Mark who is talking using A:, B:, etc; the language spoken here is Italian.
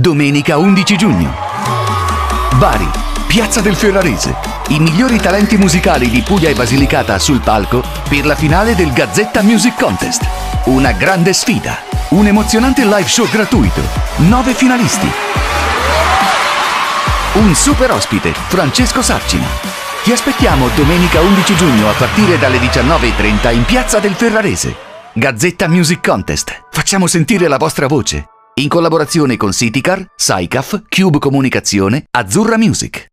A: domenica 11 giugno. Bari, Piazza del Ferrarese. I migliori talenti musicali di Puglia e Basilicata sul palco per la finale del Gazzetta Music Contest. Una grande sfida. Un emozionante live show gratuito. Nove finalisti. Un super ospite, Francesco Sarcina. Ti aspettiamo domenica 11 giugno a partire dalle 19.30 in Piazza del Ferrarese. Gazzetta Music Contest. Facciamo sentire la vostra voce. In collaborazione con Citycar, Sycaf, Cube Comunicazione, Azzurra Music.